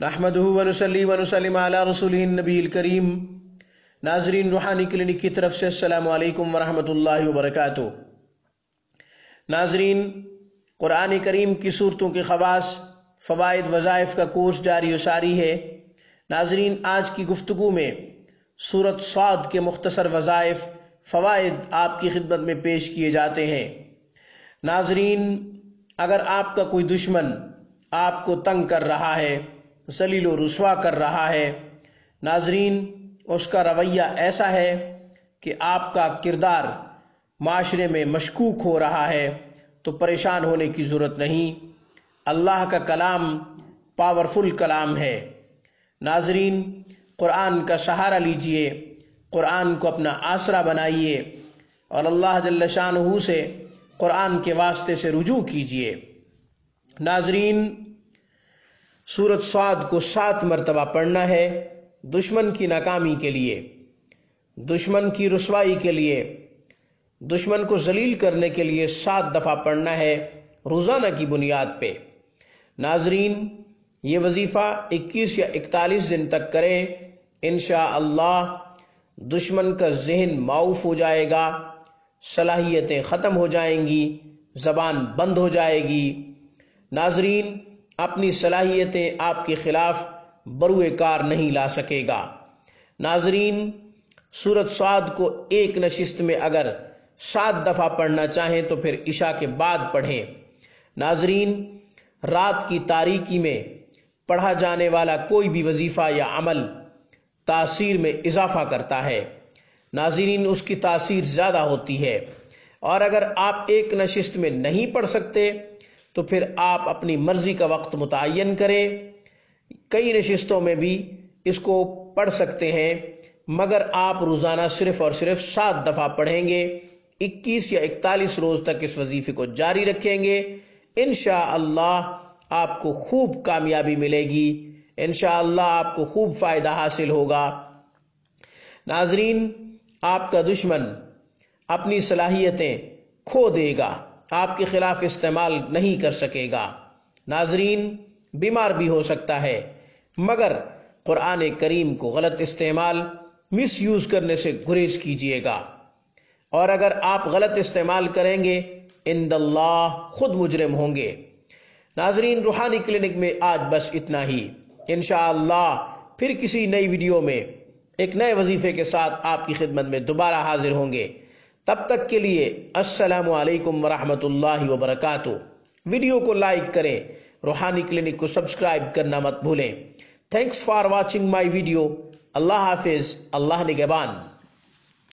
نحمده ونسلی ونسلم علی رسول النبی الکریم ناظرین روحانی کلینک کی طرف سے السلام علیکم ورحمۃ اللہ وبرکاتہ۔ ناظرین، قرآن کریم کی صورتوں کے خواص، فوائد، وظائف کا کورس جاری و ساری ہے۔ ناظرین، آج کی گفتگو میں صورت صاد کے مختصر وظائف، فوائد آپ کی خدمت میں پیش کیے جاتے ہیں۔ ناظرین، اگر آپ کا کوئی دشمن آپ کو تنگ کر رہا ہے ذلیل و رسوا کر رہا ہے۔ ناظرین، اس کا رویہ ایسا ہے کہ آپ کا کردار معاشرے میں مشکوک ہو رہا ہے، تو پریشان ہونے کی ضرورت نہیں۔ اللہ کا کلام پاورفل کلام ہے۔ ناظرین، قرآن کا سہارا لیجیے، قرآن کو اپنا آسرا بنائیے اور اللہ جل شانہ سے قرآن کے واسطے سے رجوع کیجیے۔ ناظرین سورت سعد کو سات مرتبہ پڑھنا ہے دشمن کی ناکامی کے لیے، دشمن کی رسوائی کے لیے، دشمن کو ذلیل کرنے کے لیے سات دفعہ پڑھنا ہے روزانہ کی بنیاد پہ۔ ناظرین، یہ وظیفہ اکیس یا اکتالیس دن تک کریں، انشاءاللہ اللہ دشمن کا ذہن معاف ہو جائے گا، صلاحیتیں ختم ہو جائیں گی، زبان بند ہو جائے گی۔ ناظرین اپنی صلاحیتیں آپ کے خلاف بروئے کار نہیں لا سکے گا۔ ناظرین، سورت سعد کو ایک نشست میں اگر سات دفعہ پڑھنا چاہیں تو پھر عشاء کے بعد پڑھیں۔ ناظرین، رات کی تاریکی میں پڑھا جانے والا کوئی بھی وظیفہ یا عمل تاثیر میں اضافہ کرتا ہے۔ ناظرین، اس کی تاثیر زیادہ ہوتی ہے۔ اور اگر آپ ایک نشست میں نہیں پڑھ سکتے تو پھر آپ اپنی مرضی کا وقت متعین کریں۔ کئی نشستوں میں بھی اس کو پڑھ سکتے ہیں، مگر آپ روزانہ صرف اور صرف سات دفعہ پڑھیں گے۔ اکیس یا اکتالیس روز تک اس وظیفے کو جاری رکھیں گے۔ انشاءاللہ اللہ آپ کو خوب کامیابی ملے گی۔ انشاءاللہ اللہ آپ کو خوب فائدہ حاصل ہوگا۔ ناظرین، آپ کا دشمن اپنی صلاحیتیں کھو دے گا۔ آپ کے خلاف استعمال نہیں کر سکے گا۔ ناظرین، بیمار بھی ہو سکتا ہے، مگر قرآن کریم کو غلط استعمال، مس یوز کرنے سے گریز کیجیے گا۔ اور اگر آپ غلط استعمال کریں گے، اند اللہ خود مجرم ہوں گے۔ ناظرین، روحانی کلینک میں آج بس اتنا ہی۔ انشاءاللہ، پھر کسی نئی ویڈیو میں ایک نئے وظیفے کے ساتھ آپ کی خدمت میں دوبارہ حاضر ہوں گے۔ تب تک کے لیے السلام علیکم ورحمۃ اللہ وبرکاتہ۔ ویڈیو کو لائک کریں، روحانی کلینک کو سبسکرائب کرنا مت بھولیں۔ Thanks for watching my video اللہ حافظ، اللہ نگبان